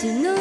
Chỉ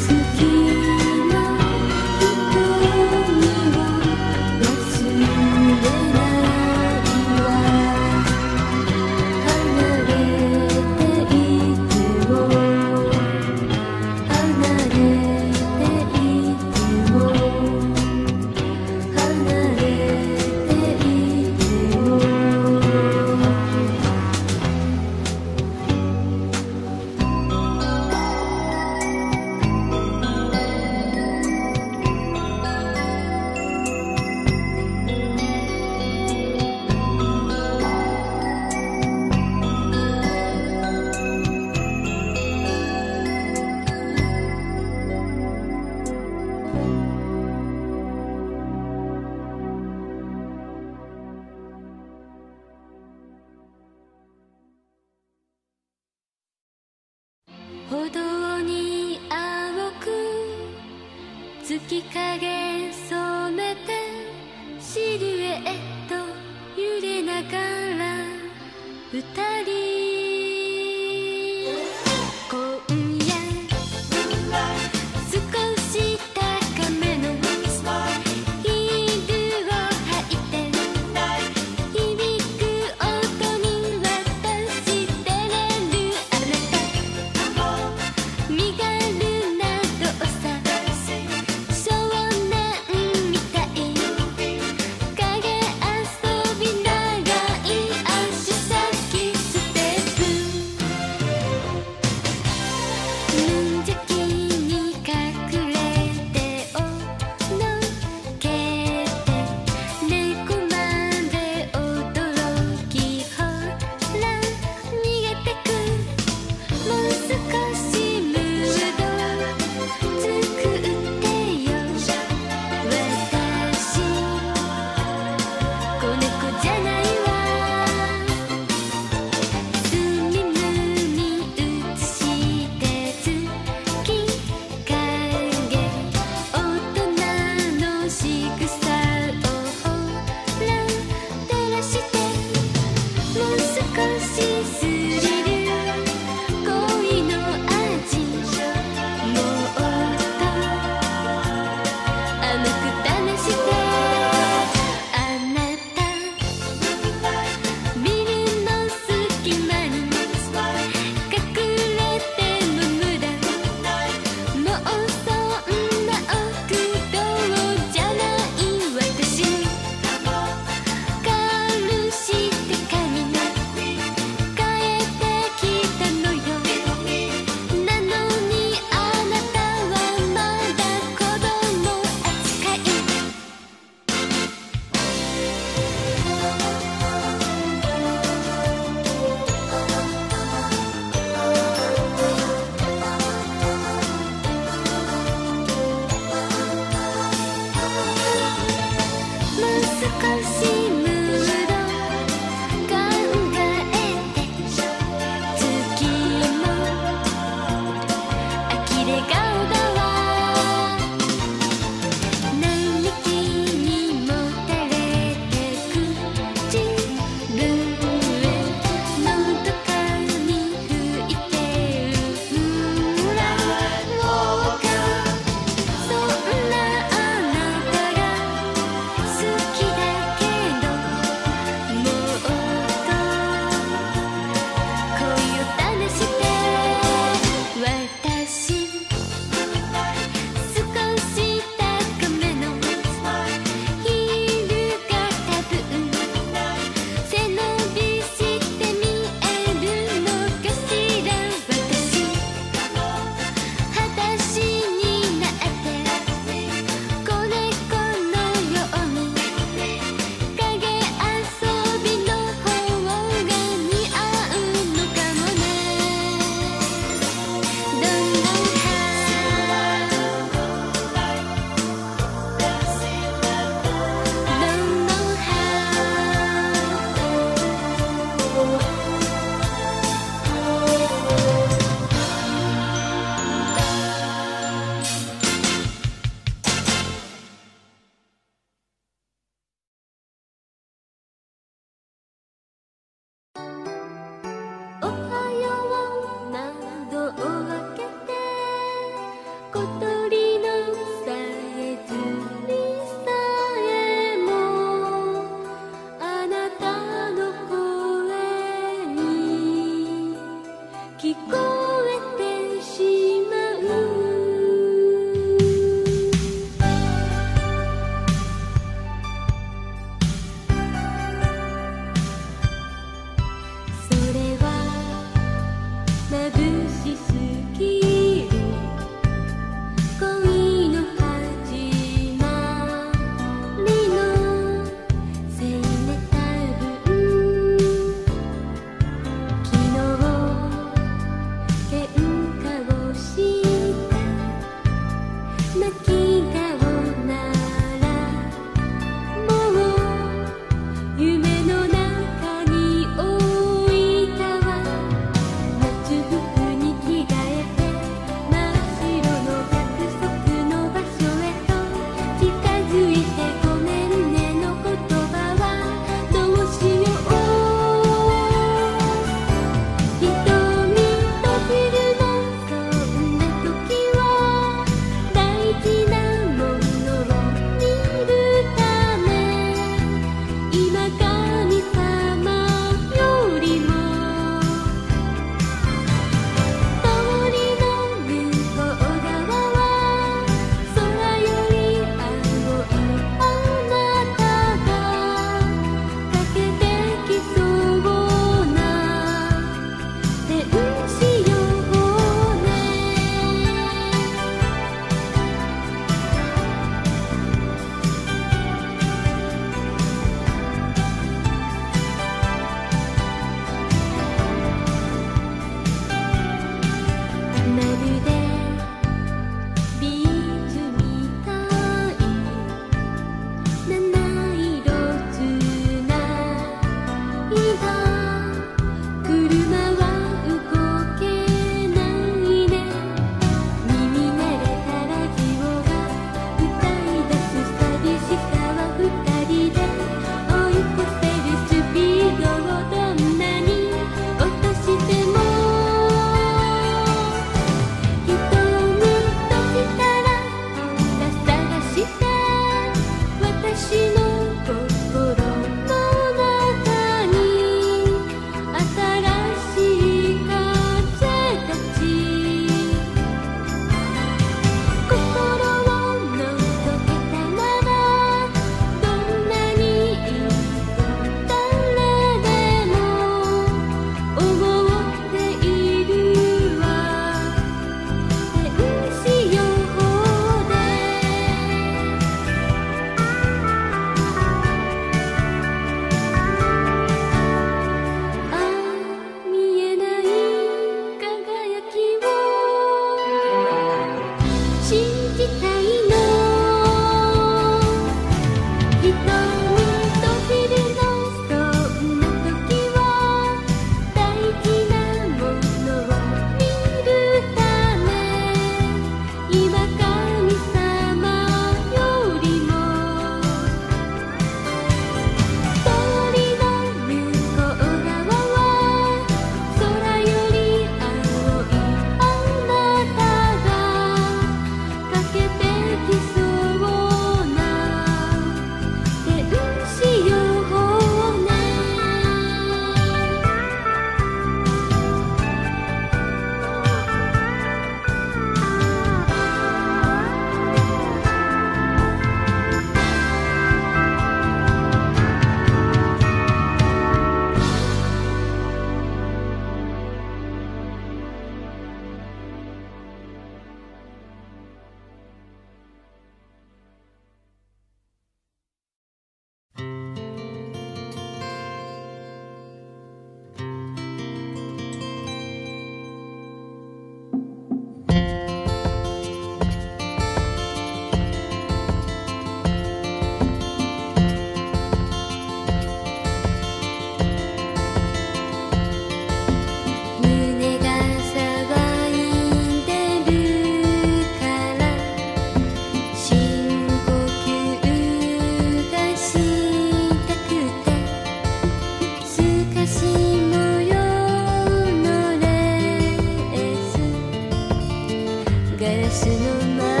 dancing around.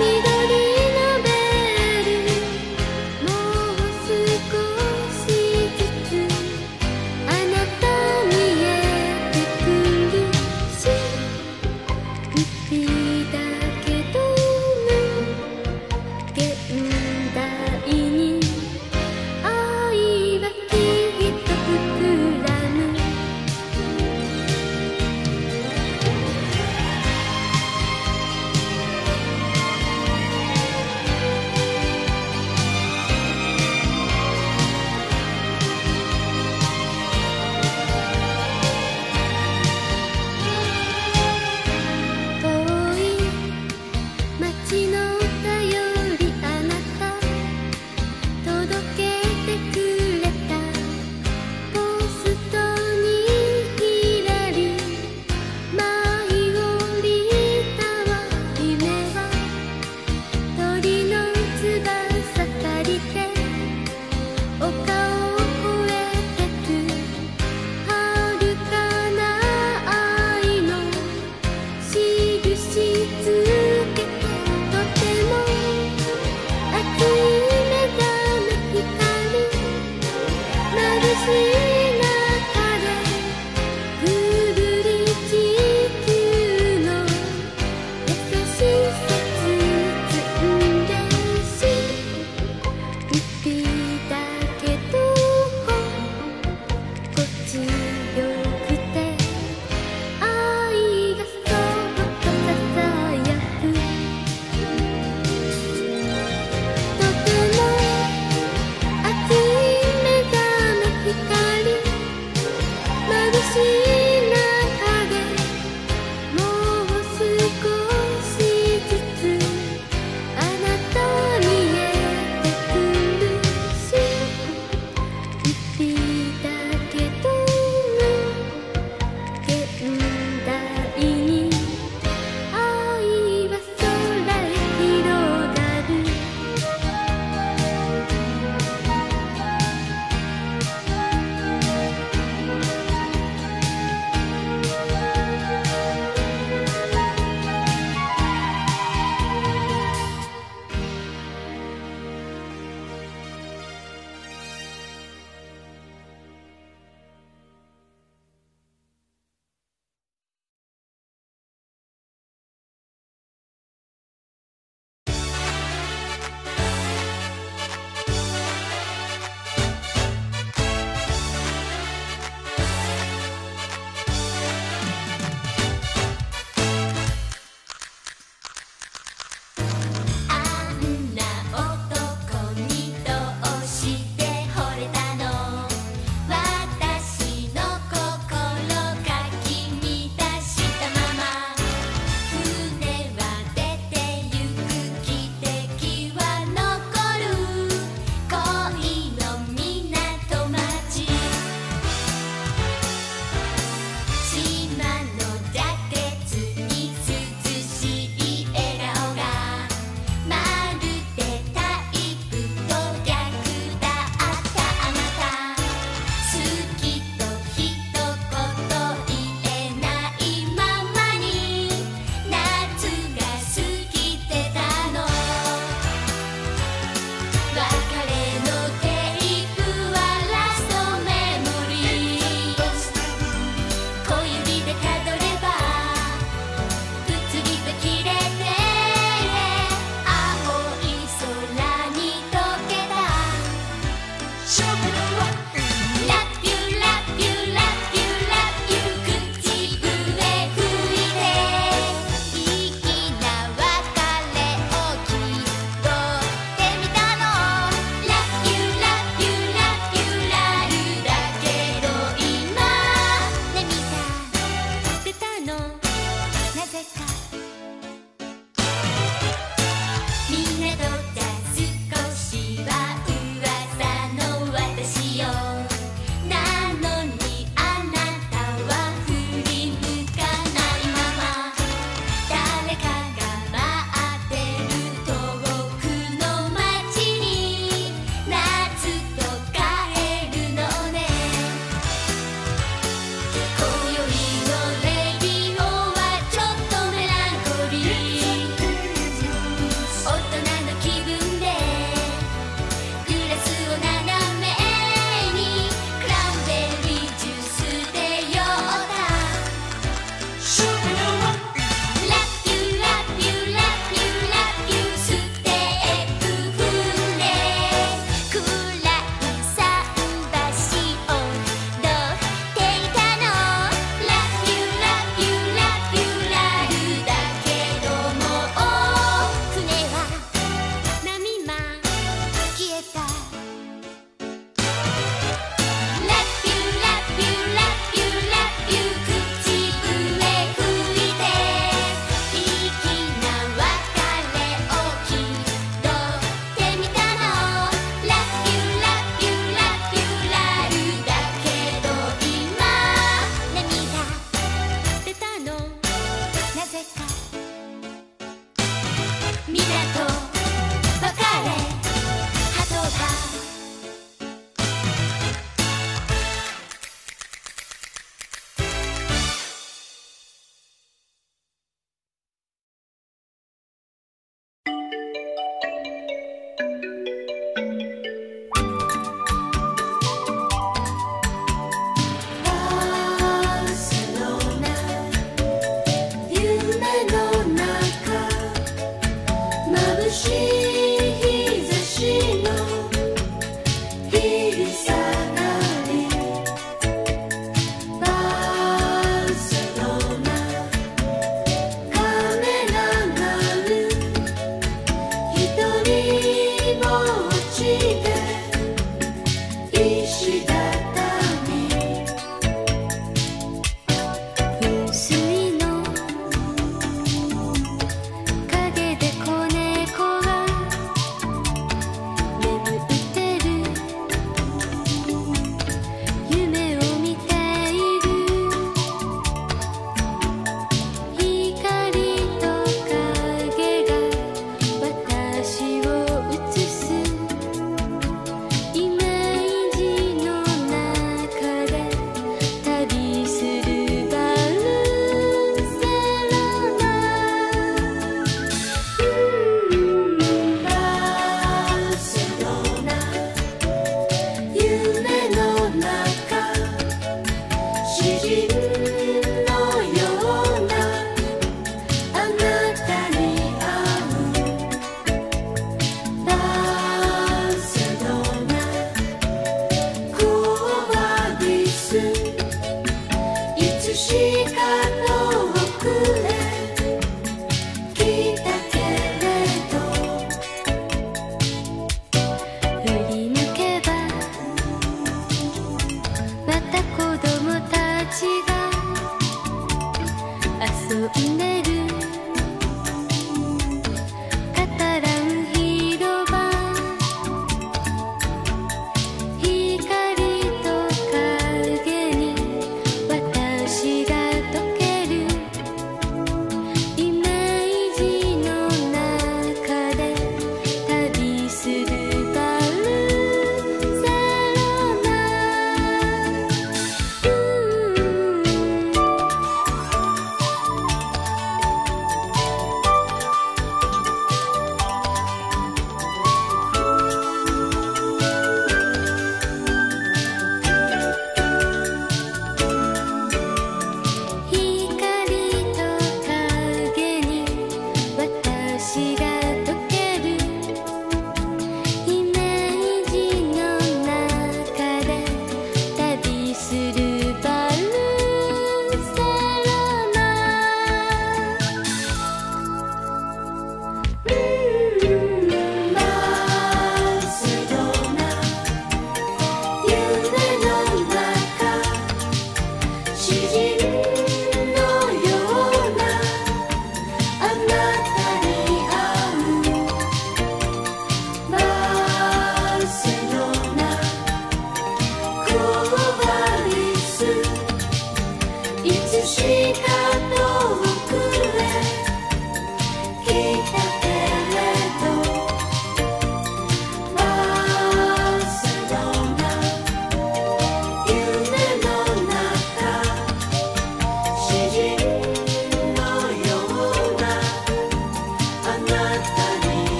me the see.